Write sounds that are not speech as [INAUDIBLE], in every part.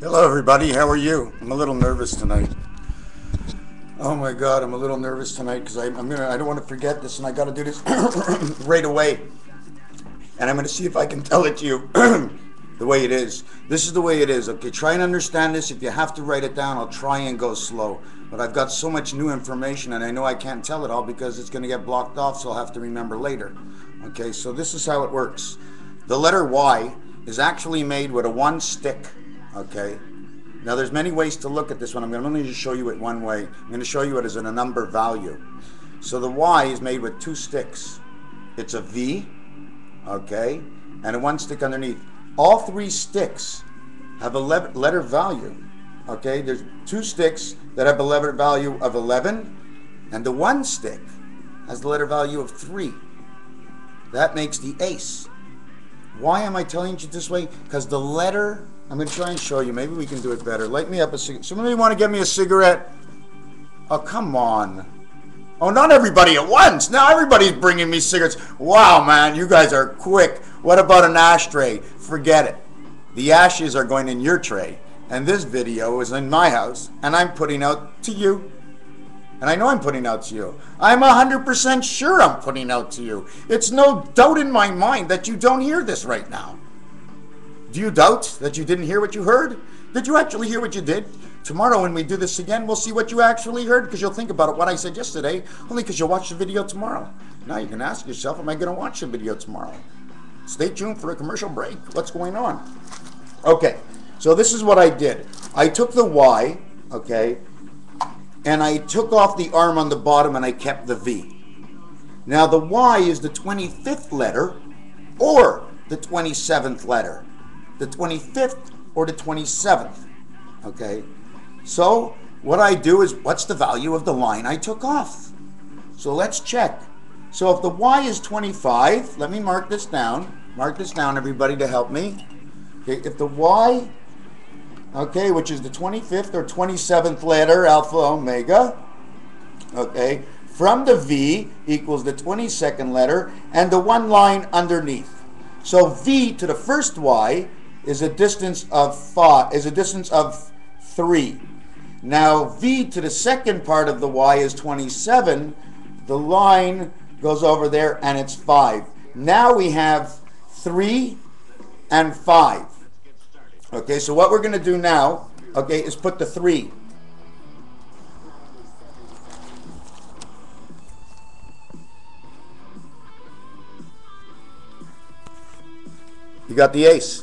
Hello, everybody. How are you? I'm a little nervous tonight. Oh my God, I'm a little nervous tonight because I'm gonna. I don't want to forget this, and I got to do this [COUGHS] right away. And I'm gonna see if I can tell it to you [COUGHS] the way it is. This is the way it is. Okay, try and understand this. If you have to write it down, I'll try and go slow. But I've got so much new information, and I know I can't tell it all because it's gonna get blocked off, so I'll have to remember later. Okay, so this is how it works. The letter Y is actually made with a one stick Okay. Now there's many ways to look at this one. I'm going to only just show you it one way. I'm going to show you it as in a number value. So the Y is made with two sticks. It's a V, okay, and a one stick underneath. All three sticks have a letter value. Okay, there's two sticks that have a letter value of 11, and the one stick has the letter value of 3. That makes the ace. Why am I telling you this way? Because the letter I'm going to try and show you. Maybe we can do it better. Light me up a cigarette. Somebody want to get me a cigarette? Oh, come on. Oh, not everybody at once. Now everybody's bringing me cigarettes. Wow, man, you guys are quick. What about an ashtray? Forget it. The ashes are going in your tray. And this video is in my house, and I'm putting out to you. And I know I'm putting out to you. I'm 100% sure I'm putting out to you. It's no doubt in my mind that you don't hear this right now. Do you doubt that you didn't hear what you heard? Did you actually hear what you did? Tomorrow, when we do this again, we'll see what you actually heard because you'll think about it, what I said yesterday, only because you'll watch the video tomorrow. Now you can ask yourself, am I going to watch the video tomorrow? Stay tuned for a commercial break. What's going on? Okay, so this is what I did. I took the Y, okay, and I took off the arm on the bottom and I kept the V. Now the Y is the 25th letter or the 27th letter the 25th or the 27th. Okay? So what I do is what's the value of the line I took off? So let's check. So if the y is 25, let me mark this down. Mark this down, everybody, to help me. Okay, if the y, okay, which is the 25th or 27th letter, alpha omega, okay, from the v equals the 22nd letter and the one line underneath. So v to the first y is a distance of five, is a distance of three. Now v to the second part of the y is 27. The line goes over there and it's five. Now we have three and five. Okay, so what we're going to do now, okay, is put the three. You got the ace.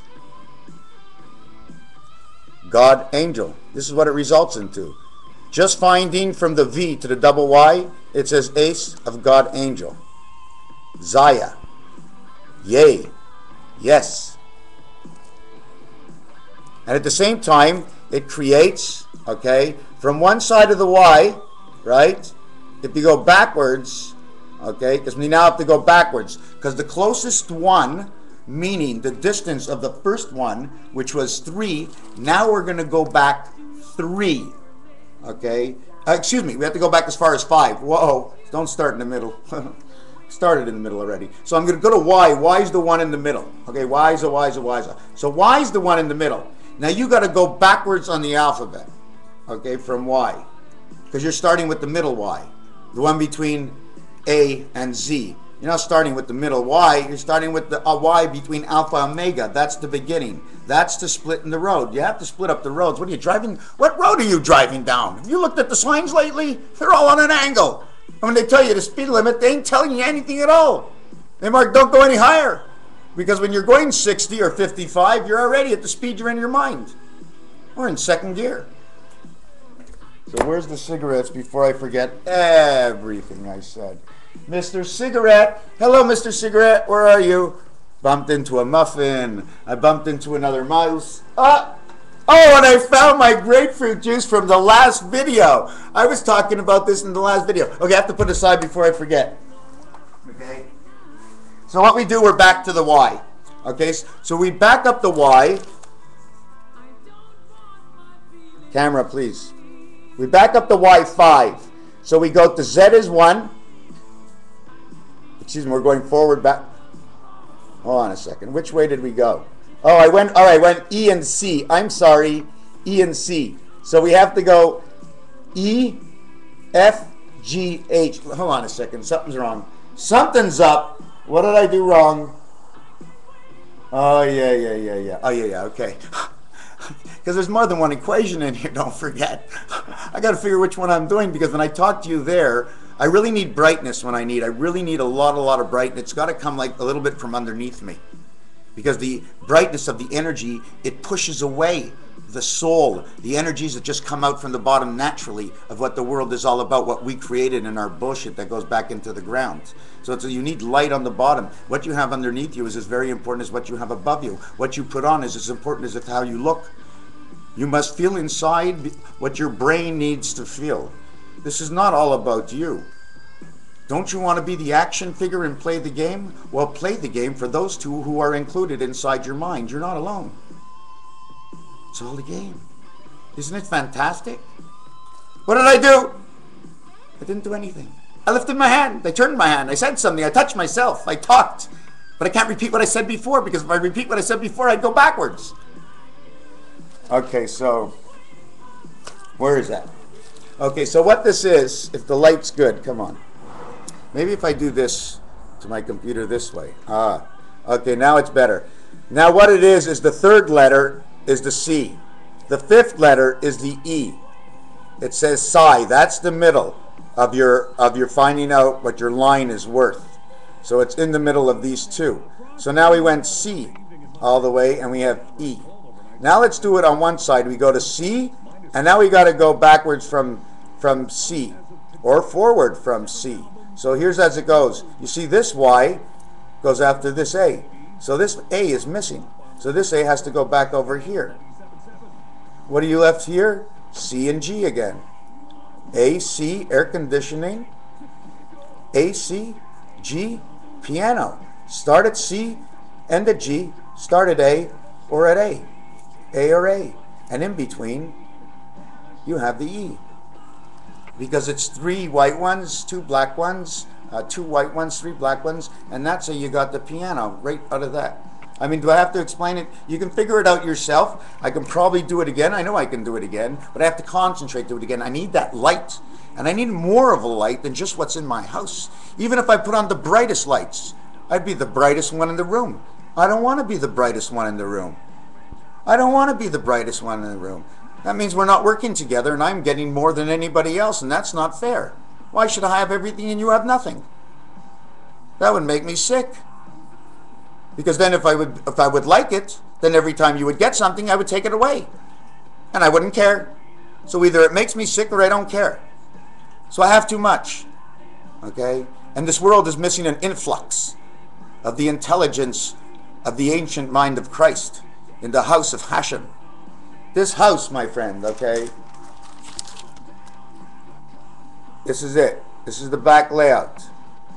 God angel. This is what it results into. Just finding from the V to the double Y, it says ace of God angel. Zaya. Yay. Yes. And at the same time, it creates, okay, from one side of the Y, right? If you go backwards, okay, because we now have to go backwards, because the closest one meaning the distance of the first one, which was 3, now we're going to go back 3. Okay? Uh, excuse me, we have to go back as far as 5. Whoa, don't start in the middle. [LAUGHS] Started in the middle already. So I'm going to go to Y. Y is the one in the middle. Okay, Y is a Y is a Y is a. So Y is the one in the middle. Now you got to go backwards on the alphabet. Okay, from Y. Because you're starting with the middle Y. The one between A and Z. You're not starting with the middle Y. You're starting with the uh, Y between alpha and omega. That's the beginning. That's the split in the road. You have to split up the roads. What are you driving? What road are you driving down? Have you looked at the signs lately? They're all on an angle. And when they tell you the speed limit, they ain't telling you anything at all. They mark don't go any higher. Because when you're going 60 or 55, you're already at the speed you're in your mind. We're in second gear. So where's the cigarettes before I forget everything I said? Mr. Cigarette. Hello, Mr. Cigarette. Where are you? Bumped into a muffin. I bumped into another mouse. Ah! Oh, and I found my grapefruit juice from the last video. I was talking about this in the last video. Okay, I have to put it aside before I forget. Okay. So what we do, we're back to the Y. Okay, so we back up the Y. Camera, please. We back up the Y5. So we go to Z is 1 excuse me, we're going forward back. Hold on a second. Which way did we go? Oh, I went, right, I went E and C. I'm sorry. E and C. So we have to go E, F, G, H. Hold on a second. Something's wrong. Something's up. What did I do wrong? Oh, yeah, yeah, yeah, yeah. Oh, yeah, yeah, okay. [LAUGHS] Because there's more than one equation in here, [LAUGHS] don't forget. [LAUGHS] I got to figure which one I'm doing because when I talk to you there, I really need brightness when I need. I really need a lot, a lot of brightness. It's got to come like a little bit from underneath me. Because the brightness of the energy, it pushes away the soul, the energies that just come out from the bottom naturally of what the world is all about, what we created in our bullshit that goes back into the ground. So you need light on the bottom. What you have underneath you is as very important as what you have above you. What you put on is as important as how you look. You must feel inside what your brain needs to feel. This is not all about you. Don't you want to be the action figure and play the game? Well, play the game for those two who are included inside your mind. You're not alone. It's all a game. Isn't it fantastic? What did I do? I didn't do anything. I lifted my hand. I turned my hand. I said something. I touched myself. I talked. But I can't repeat what I said before because if I repeat what I said before, I'd go backwards. Okay, so where is that? Okay, so what this is, if the light's good, come on. Maybe if I do this to my computer this way. Ah, okay, now it's better. Now what it is, is the third letter is the C. The fifth letter is the E. It says psi. That's the middle of your of your finding out what your line is worth. So it's in the middle of these two. So now we went C all the way and we have E. Now let's do it on one side. We go to C and now we got to go backwards from from C or forward from C. So here's as it goes. You see this Y goes after this A. So this A is missing. So this A has to go back over here. What are you left here? C and G again. AC, air conditioning. AC, G, piano. Start at C, end at G, start at A or at A. A or A. And in between, you have the E. Because it's three white ones, two black ones, uh, two white ones, three black ones, and that's how you got the piano right out of that. I mean, do I have to explain it? You can figure it out yourself. I can probably do it again. I know I can do it again, but I have to concentrate, to do it again. I need that light. And I need more of a light than just what's in my house. Even if I put on the brightest lights, I'd be the brightest one in the room. I don't want to be the brightest one in the room. I don't want to be the brightest one in the room. That means we're not working together and I'm getting more than anybody else, and that's not fair. Why should I have everything and you have nothing? That would make me sick. Because then if I would if I would like it, then every time you would get something, I would take it away. And I wouldn't care. So either it makes me sick or I don't care. So I have too much. Okay? And this world is missing an influx of the intelligence of the ancient mind of Christ in the house of Hashem. This house, my friend, okay? This is it. This is the back layout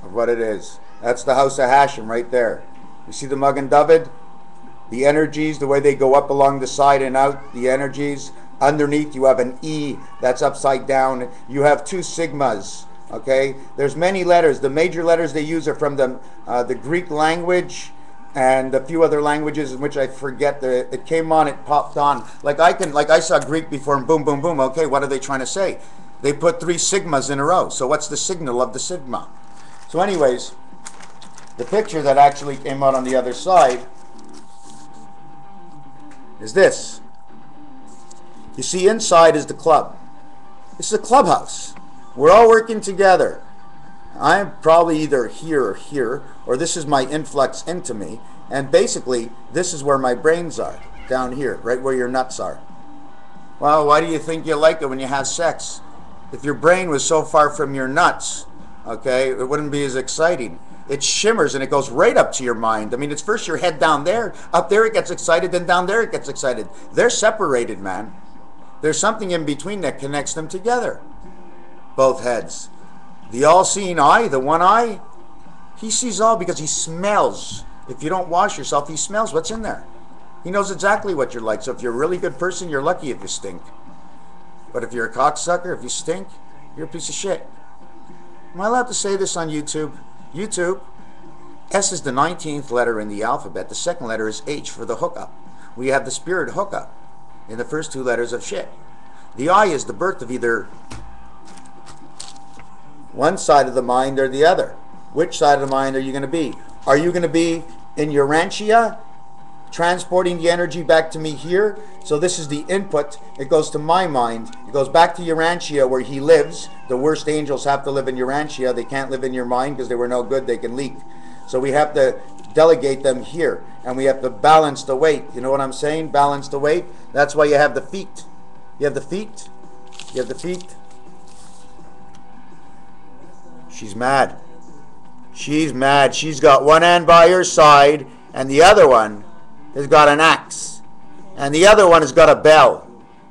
of what it is. That's the house of Hashem right there. You see the Magen David? The energies, the way they go up along the side and out, the energies. Underneath you have an E that's upside down. You have two sigmas. Okay, there's many letters. The major letters they use are from the uh, the Greek language and a few other languages in which I forget. The, it came on, it popped on. Like I can, like I saw Greek before, and boom, boom, boom. Okay, what are they trying to say? They put three sigmas in a row. So what's the signal of the sigma? So, anyways, the picture that actually came out on the other side is this. You see, inside is the club. Is a clubhouse. We're all working together. I'm probably either here or here, or this is my influx into me. And basically, this is where my brains are, down here, right where your nuts are. Well, why do you think you like it when you have sex? If your brain was so far from your nuts, okay, it wouldn't be as exciting it shimmers and it goes right up to your mind. I mean, it's first your head down there, up there it gets excited, then down there it gets excited. They're separated, man. There's something in between that connects them together. Both heads. The all seeing eye, the one eye, he sees all because he smells. If you don't wash yourself, he smells what's in there. He knows exactly what you're like. So if you're a really good person, you're lucky if you stink. But if you're a cocksucker, if you stink, you're a piece of shit. Am I allowed to say this on YouTube? YouTube. S is the 19th letter in the alphabet. The second letter is H for the hookup. We have the spirit hookup. in the first two letters of shit. The I is the birth of either one side of the mind or the other. Which side of the mind are you going to be? Are you going to be in Urantia, transporting the energy back to me here? So this is the input. It goes to my mind. It goes back to Urantia where he lives. The worst angels have to live in Urantia. They can't live in your mind because they were no good. They can leak. So we have to delegate them here. And we have to balance the weight. You know what I'm saying? Balance the weight. That's why you have the feet. You have the feet. You have the feet. She's mad. She's mad. She's got one hand by her side, and the other one has got an axe. And the other one has got a bell.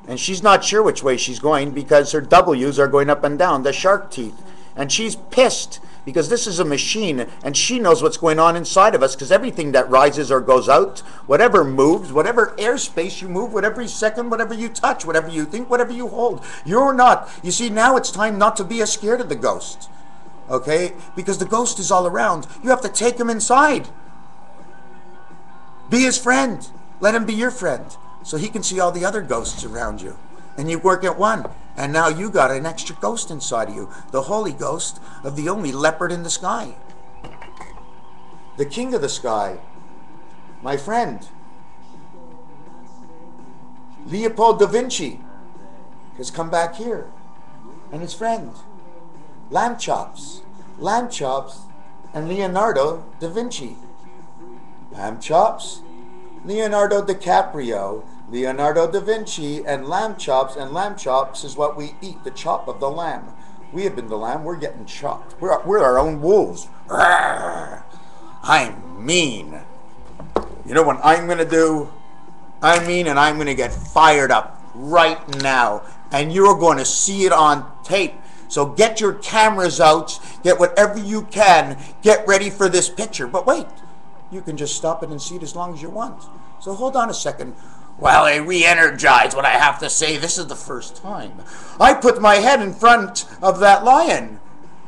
And she's not sure which way she's going because her W's are going up and down, the shark teeth. And she's pissed because this is a machine and she knows what's going on inside of us because everything that rises or goes out, whatever moves, whatever airspace you move, whatever second, whatever you touch, whatever you think, whatever you hold, you're not. You see, now it's time not to be as scared of the ghost okay? Because the ghost is all around. You have to take him inside. Be his friend. Let him be your friend so he can see all the other ghosts around you. And you work at one. And now you got an extra ghost inside of you the Holy Ghost of the only leopard in the sky. The king of the sky. My friend. Leopold da Vinci has come back here. And his friend lamb chops, lamb chops, and Leonardo da Vinci. Lamb chops, Leonardo DiCaprio, Leonardo da Vinci, and lamb chops, and lamb chops is what we eat, the chop of the lamb. We have been the lamb, we're getting chopped. We're, we're our own wolves. I'm mean. You know what I'm going to do? I'm mean and I'm going to get fired up right now. And you're going to see it on tape. So get your cameras out, get whatever you can, get ready for this picture. But wait, you can just stop it and see it as long as you want. So hold on a second. While I re energize what I have to say, this is the first time. I put my head in front of that lion.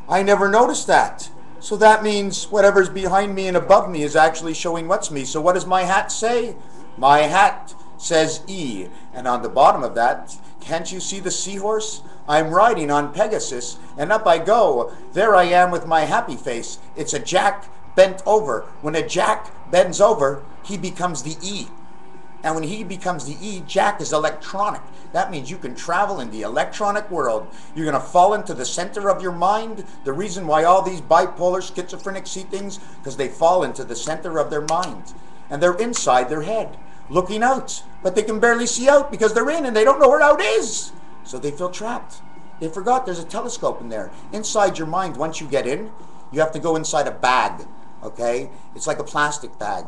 I never noticed that. So that means whatever's behind me and above me is actually showing what's me. So what does my hat say? My hat says E. And on the bottom of that, can't you see the seahorse? I'm riding on Pegasus, and up I go. There I am with my happy face. It's a jack bent over. When a jack bends over, he becomes the E. And when he becomes the E, Jack is electronic. That means you can travel in the electronic world. You're going to fall into the center of your mind. The reason why all these bipolar, schizophrenic see things, because they fall into the center of their mind. And they're inside their head, looking out. But they can barely see out because they're in and they don't know where out is. So they feel trapped. They forgot there's a telescope in there. Inside your mind, once you get in, you have to go inside a bag. Okay? It's like a plastic bag,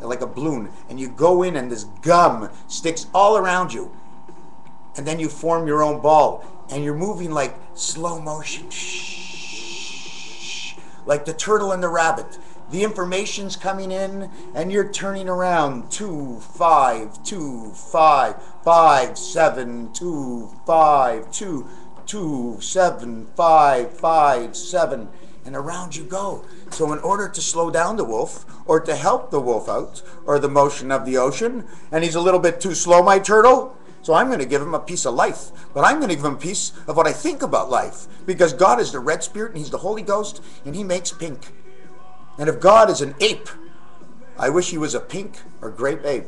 like a balloon. And you go in, and this gum sticks all around you. And then you form your own ball. And you're moving like slow motion. Like the turtle and the rabbit the information's coming in and you're turning around. Two five two five five seven two five two two seven five five seven. And around you go. So in order to slow down the wolf or to help the wolf out or the motion of the ocean and he's a little bit too slow my turtle so i'm going to give him a piece of life. But i'm going to give him a piece of what i think about life because god is the red spirit and he's the holy ghost and he makes pink and if God is an ape, I wish he was a pink or grape ape.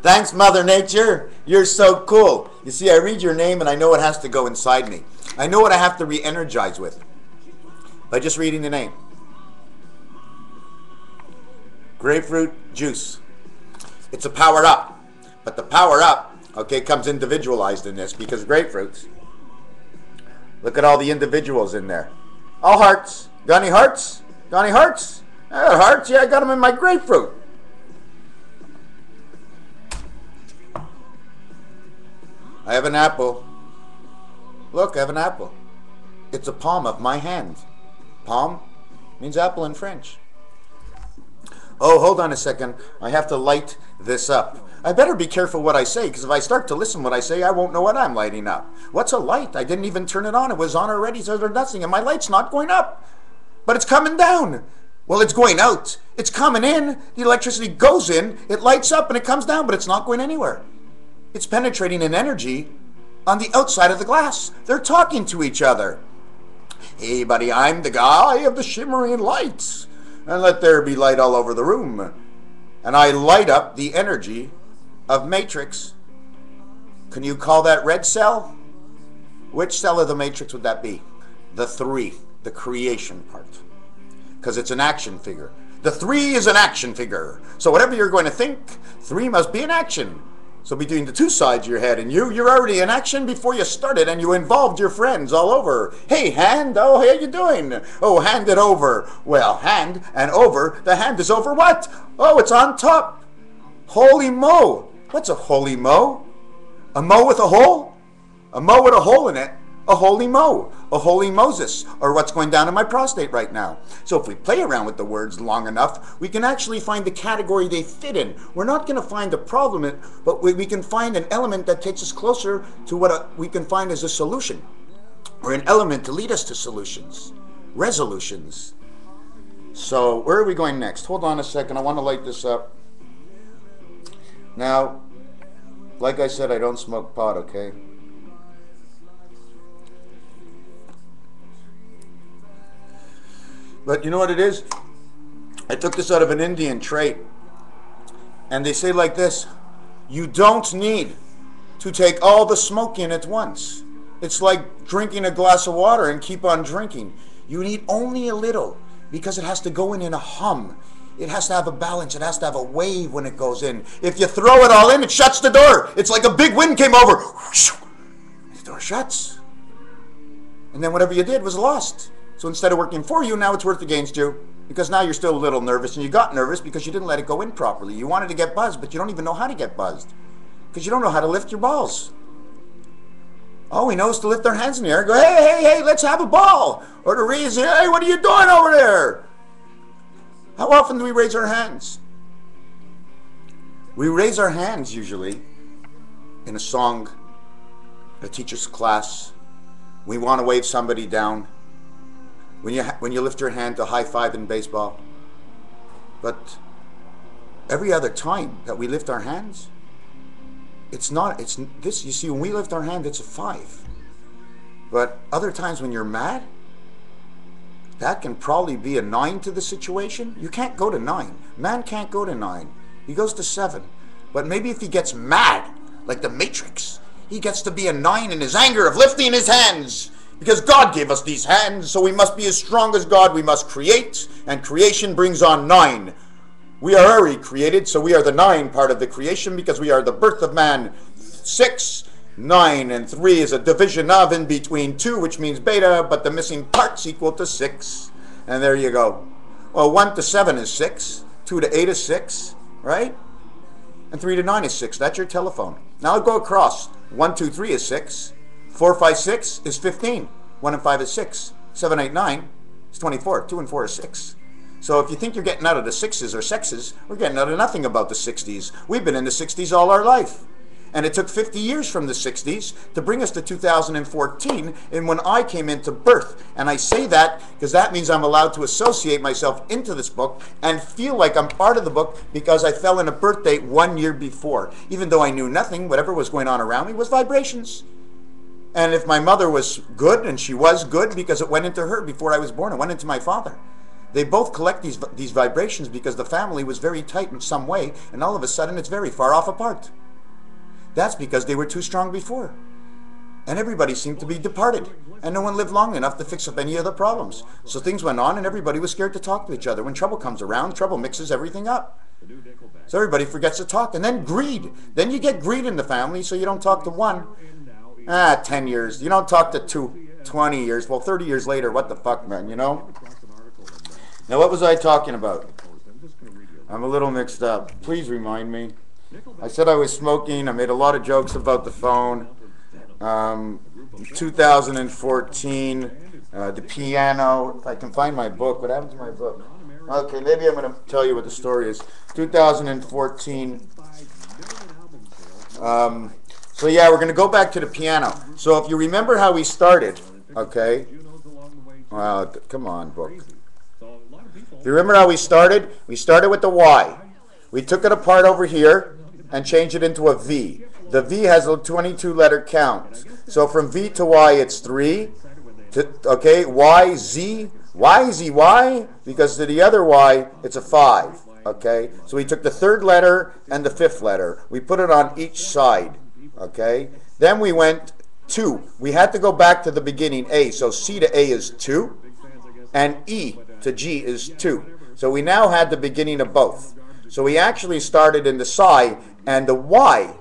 Thanks, Mother Nature. You're so cool. You see, I read your name and I know what has to go inside me. I know what I have to re energize with by just reading the name. Grapefruit juice. It's a power up. But the power up, okay, comes individualized in this because grapefruits. Look at all the individuals in there. All hearts. Got any hearts? Got any hearts? I hearts. Yeah, I got them in my grapefruit. I have an apple. Look, I have an apple. It's a palm of my hand. Palm means apple in French. Oh, hold on a second. I have to light this up. I better be careful what I say because if I start to listen what I say, I won't know what I'm lighting up. What's a light? I didn't even turn it on. It was on already, so there's nothing, and my light's not going up. But it's coming down. Well, it's going out. It's coming in. The electricity goes in, it lights up, and it comes down, but it's not going anywhere. It's penetrating an energy on the outside of the glass. They're talking to each other. Hey, buddy, I'm the guy of the shimmering lights. And let there be light all over the room. And I light up the energy of matrix. Can you call that red cell? Which cell of the matrix would that be? The three, the creation part. Because it's an action figure. The three is an action figure. So whatever you're going to think, three must be an action. So between the two sides of your head and you, you're already in action before you started and you involved your friends all over. Hey, hand, oh, how you doing? Oh, hand it over. Well, hand and over. The hand is over what? Oh, it's on top. Holy mo. What's a holy mo? A mo with a hole? A mo with a hole in it a holy Mo, a holy Moses, or what's going down in my prostate right now. So if we play around with the words long enough, we can actually find the category they fit in. We're not going to find the problem, but we can find an element that takes us closer to what we can find as a solution, or an element to lead us to solutions, resolutions. So where are we going next? Hold on a second. I want to light this up. Now, like I said, I don't smoke pot, okay? But you know what it is? I took this out of an Indian trait. And they say like this You don't need to take all the smoke in at once. It's like drinking a glass of water and keep on drinking. You need only a little because it has to go in in a hum. It has to have a balance. It has to have a wave when it goes in. If you throw it all in, it shuts the door. It's like a big wind came over. The door shuts. And then whatever you did was lost. So instead of working for you, now it's worked against you because now you're still a little nervous and you got nervous because you didn't let it go in properly. You wanted to get buzzed, but you don't even know how to get buzzed because you don't know how to lift your balls. All he knows to lift their hands in the air, and go, hey, hey, hey, let's have a ball. Or to raise, hey, what are you doing over there? How often do we raise our hands? We raise our hands usually in a song, a teacher's class. We want to wave somebody down when you when you lift your hand to high five in baseball. But every other time that we lift our hands, it's not. It's this. You see, when we lift our hand, it's a five. But other times when you're mad, that can probably be a nine to the situation. You can't go to nine. Man can't go to nine. He goes to seven. But maybe if he gets mad, like the Matrix, he gets to be a nine in his anger of lifting his hands because God gave us these hands, so we must be as strong as God. We must create, and creation brings on nine. We are already created, so we are the nine part of the creation because we are the birth of man. Six, nine, and three is a division of in between two, which means beta, but the missing part's equal to six. And there you go. Well, one to seven is six, two to eight is six, right? And three to nine is six. That's your telephone. Now go across. One, two, three is six. 4, 5, 6 is 15. 1 and 5 is 6. 7, 8, 9 is 24. 2 and 4 is 6. So if you think you're getting out of the sixes or sexes, we're getting out of nothing about the 60s. We've been in the 60s all our life. And it took 50 years from the 60s to bring us to 2014 and when I came into birth. And I say that because that means I'm allowed to associate myself into this book and feel like I'm part of the book because I fell in a birth date one year before. Even though I knew nothing, whatever was going on around me was vibrations. And if my mother was good, and she was good because it went into her before I was born, it went into my father. They both collect these, these vibrations because the family was very tight in some way, and all of a sudden it's very far off apart. That's because they were too strong before. And everybody seemed to be departed, and no one lived long enough to fix up any of the problems. So things went on, and everybody was scared to talk to each other. When trouble comes around, trouble mixes everything up. So everybody forgets to talk. And then greed. Then you get greed in the family, so you don't talk to one Ah, 10 years. You don't talk to two, 20 years. Well, 30 years later, what the fuck, man, you know? Now, what was I talking about? I'm a little mixed up. Please remind me. I said I was smoking. I made a lot of jokes about the phone. Um, 2014, uh, the piano. If I can find my book, what happened to my book? Okay, maybe I'm going to tell you what the story is. 2014. Um, so yeah, we're going to go back to the piano. So if you remember how we started, okay? Wow, come on, book. You remember how we started, we started with the Y. We took it apart over here and changed it into a V. The V has a 22 letter count. So from V to Y, it's 3. To, okay, Y, Z, Y, Z, Y, because to the other Y, it's a 5. Okay, so we took the third letter and the fifth letter. We put it on each side. Okay, then we went 2. We had to go back to the beginning, A. So C to A is 2, and E to G is 2. So we now had the beginning of both. So we actually started in the psi, and the Y,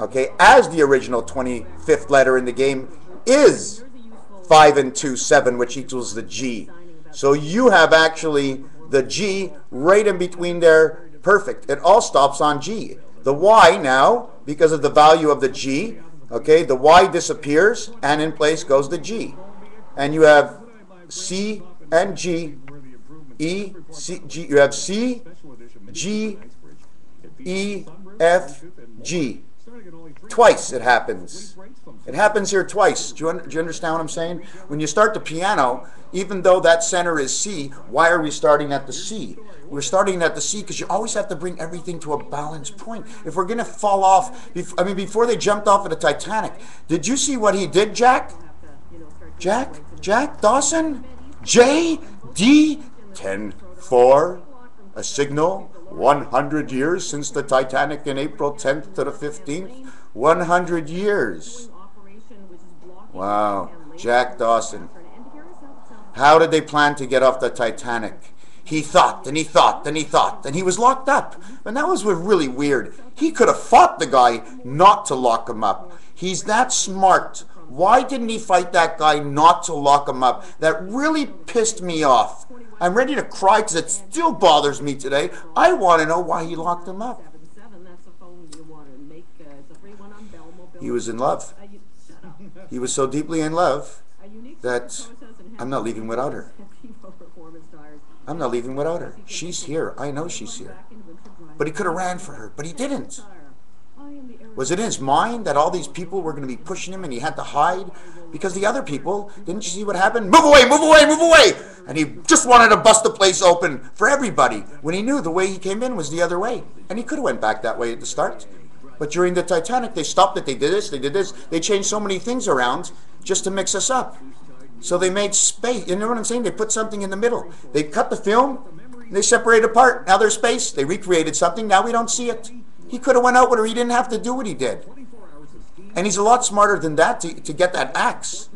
okay, as the original 25th letter in the game, is 5 and 2, 7, which equals the G. So you have actually the G right in between there, perfect. It all stops on G. The Y now, because of the value of the G, okay, the Y disappears, and in place goes the G. And you have C and G, E, C, G, you have C, G, E, F, G. Twice it happens. It happens here twice. Do you, un- do you understand what I'm saying? When you start the piano, even though that center is C, why are we starting at the C? We're starting at the C because you always have to bring everything to a balanced point. If we're going to fall off, I mean, before they jumped off of the Titanic, did you see what he did, Jack? Jack? Jack Dawson? J? D? 10 4? A signal? 100 years since the Titanic in April 10th to the 15th? 100 years. Wow. Jack Dawson. How did they plan to get off the Titanic? He thought, and he thought, and he thought, and he was locked up. And that was really weird. He could have fought the guy not to lock him up. He's that smart. Why didn't he fight that guy not to lock him up? That really pissed me off. I'm ready to cry because it still bothers me today. I want to know why he locked him up. He was in love. He was so deeply in love that I'm not leaving without her. [LAUGHS] I'm not leaving without her. She's here. I know she's here. But he could have ran for her, but he didn't. Was it in his mind that all these people were going to be pushing him and he had to hide? Because the other people, didn't you see what happened? Move away, move away, move away! And he just wanted to bust the place open for everybody when he knew the way he came in was the other way. And he could have went back that way at the start. But during the Titanic, they stopped it. They did this, they did this. They changed so many things around just to mix us up. So they made space. You know what I'm saying? They put something in the middle. They cut the film. They separated apart. Now there's space. They recreated something. Now we don't see it. He could have went out with her. He didn't have to do what he did. And he's a lot smarter than that to, to get that axe.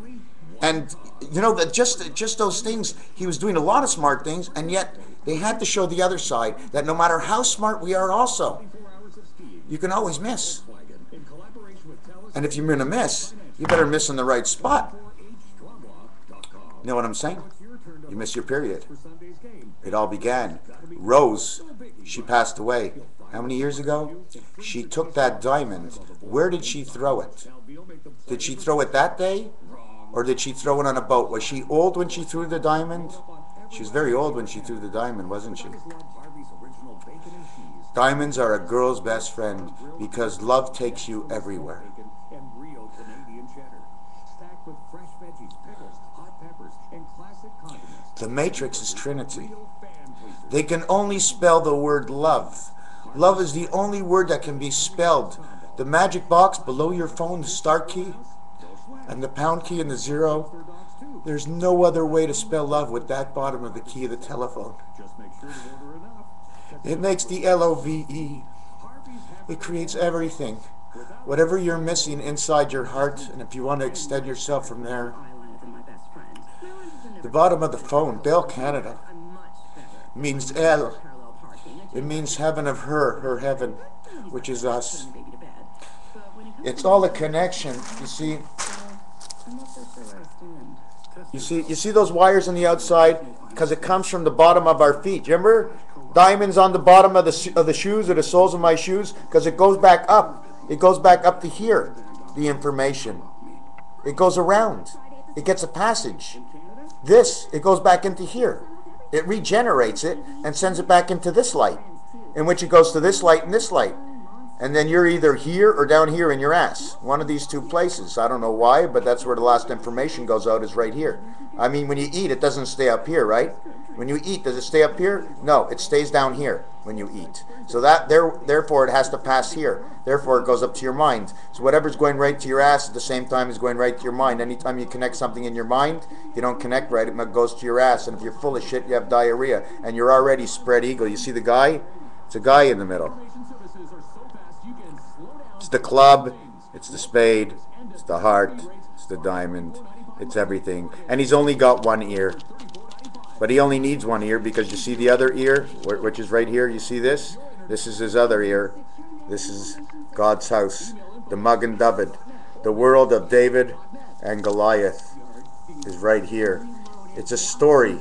And you know that just just those things. He was doing a lot of smart things, and yet they had to show the other side that no matter how smart we are, also you can always miss. And if you're going to miss, you better miss in the right spot. You know what I'm saying? You miss your period. It all began. Rose, she passed away. How many years ago? She took that diamond. Where did she throw it? Did she throw it that day? Or did she throw it on a boat? Was she old when she threw the diamond? She was very old when she threw the diamond, wasn't she? Diamonds are a girl's best friend because love takes you everywhere. The Matrix is Trinity. They can only spell the word love. Love is the only word that can be spelled. The magic box below your phone, the start key, and the pound key and the zero. There's no other way to spell love with that bottom of the key of the telephone. It makes the L O V E. It creates everything. Whatever you're missing inside your heart, and if you want to extend yourself from there, the bottom of the phone, Bell Canada, means L. It means heaven of her, her heaven, which is us. It's all a connection, you see. You see, you see those wires on the outside because it comes from the bottom of our feet. Remember, diamonds on the bottom of the of the shoes or the soles of my shoes because it goes back up. It goes back up to here. The information. It goes around. It gets a passage. This it goes back into here. it regenerates it and sends it back into this light, in which it goes to this light and this light. And then you're either here or down here in your ass. One of these two places. I don't know why, but that's where the last information goes out is right here. I mean, when you eat, it doesn't stay up here, right? When you eat, does it stay up here? No, it stays down here when you eat. So that there, therefore, it has to pass here. Therefore, it goes up to your mind. So whatever's going right to your ass at the same time is going right to your mind. Anytime you connect something in your mind, you don't connect right, it goes to your ass. And if you're full of shit, you have diarrhea, and you're already spread eagle. You see the guy? It's a guy in the middle. It's the club, it's the spade, it's the heart, it's the diamond, it's everything. And he's only got one ear. But he only needs one ear because you see the other ear, which is right here. You see this? This is his other ear. This is God's house, the Magen David. The world of David and Goliath is right here. It's a story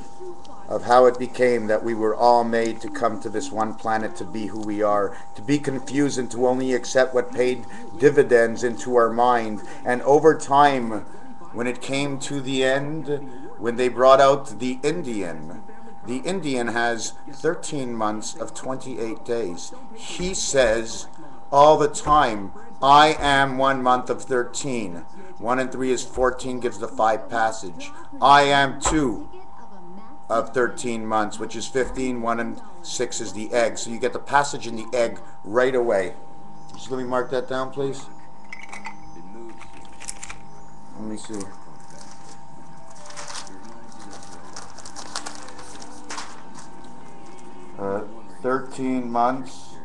of how it became that we were all made to come to this one planet to be who we are, to be confused and to only accept what paid dividends into our mind. And over time, when it came to the end, when they brought out the Indian, the Indian has 13 months of 28 days. He says all the time, I am one month of 13. One and three is 14, gives the five passage. I am two of 13 months, which is 15. 1 and 6 is the egg. So you get the passage in the egg right away. Just let me mark that down, please. Let me see. Uh, 13 months,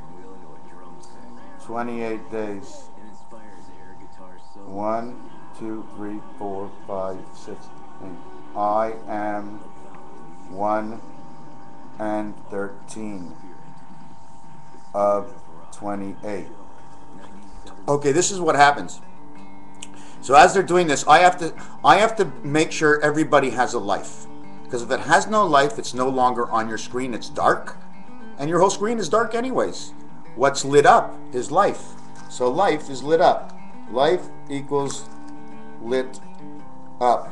28 days. One, two, three, four, five, six, eight. I am 1 and 13 of 28. Okay, this is what happens. So as they're doing this, I have to I have to make sure everybody has a life. Because if it has no life, it's no longer on your screen, it's dark. And your whole screen is dark anyways. What's lit up is life. So life is lit up. Life equals lit up.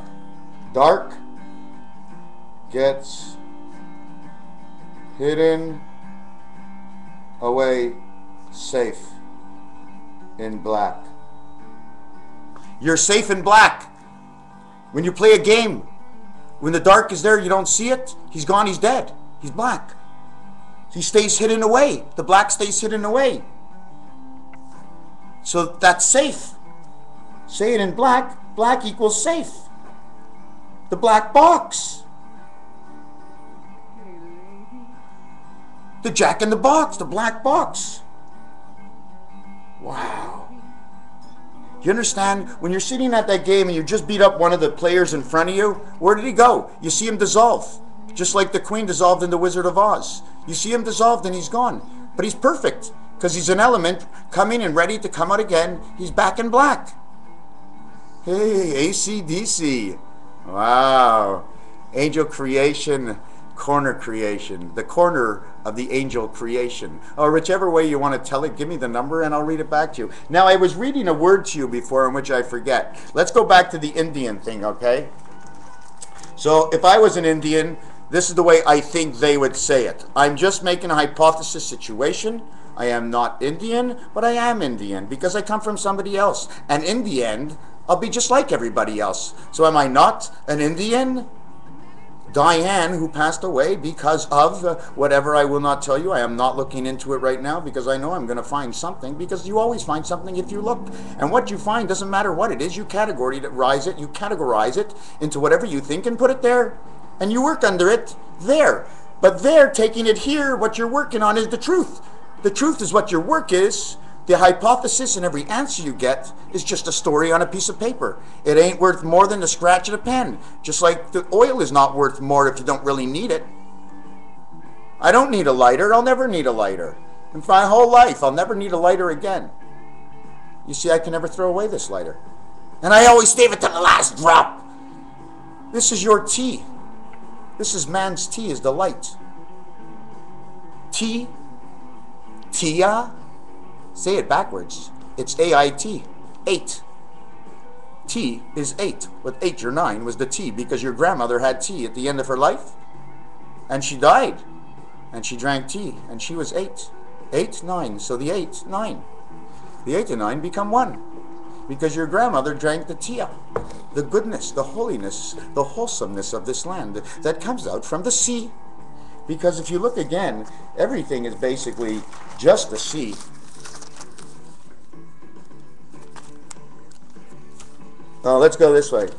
Dark gets hidden away safe in black. You're safe in black. When you play a game, when the dark is there, you don't see it. He's gone, he's dead. He's black. He stays hidden away. The black stays hidden away. So that's safe. Say it in black. Black equals safe. The black box. The Jack in the Box, the black box. Wow. You understand? When you're sitting at that game and you just beat up one of the players in front of you, where did he go? You see him dissolve. Just like the Queen dissolved in The Wizard of Oz. You see him dissolved and he's gone. But he's perfect because he's an element coming and ready to come out again. He's back in black. Hey, ACDC. Wow. Angel creation corner creation, the corner of the angel creation, or whichever way you want to tell it, give me the number and I'll read it back to you. Now, I was reading a word to you before in which I forget. Let's go back to the Indian thing, okay? So, if I was an Indian, this is the way I think they would say it. I'm just making a hypothesis situation. I am not Indian, but I am Indian because I come from somebody else. And in the end, I'll be just like everybody else. So, am I not an Indian? Diane, who passed away because of uh, whatever I will not tell you. I am not looking into it right now because I know I'm going to find something because you always find something if you look. And what you find doesn't matter what it is. You categorize it, you categorize it into whatever you think and put it there. And you work under it there. But there, taking it here, what you're working on is the truth. The truth is what your work is. The hypothesis and every answer you get is just a story on a piece of paper. It ain't worth more than a scratch of a pen. Just like the oil is not worth more if you don't really need it. I don't need a lighter. I'll never need a lighter. In my whole life, I'll never need a lighter again. You see, I can never throw away this lighter. And I always save it to the last drop. This is your tea. This is man's tea, is the light. Tea, tia, Say it backwards. It's A-I-T. Eight. T is eight. With eight, or nine was the T because your grandmother had tea at the end of her life. And she died. And she drank tea. And she was eight. Eight, nine. So the eight, nine. The eight and nine become one. Because your grandmother drank the tea, the goodness, the holiness, the wholesomeness of this land that comes out from the sea. Because if you look again, everything is basically just the sea. Oh, let's go this way.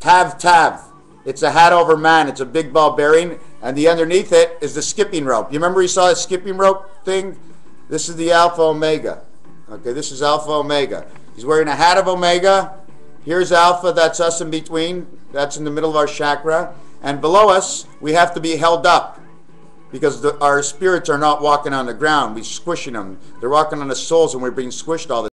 Tav Tav. It's a hat over man. It's a big ball bearing, and the underneath it is the skipping rope. You remember you saw a skipping rope thing? This is the Alpha Omega. Okay, this is Alpha Omega. He's wearing a hat of Omega. Here's Alpha, that's us in between. That's in the middle of our chakra. And below us, we have to be held up because the, our spirits are not walking on the ground. We're squishing them. They're walking on the souls, and we're being squished all the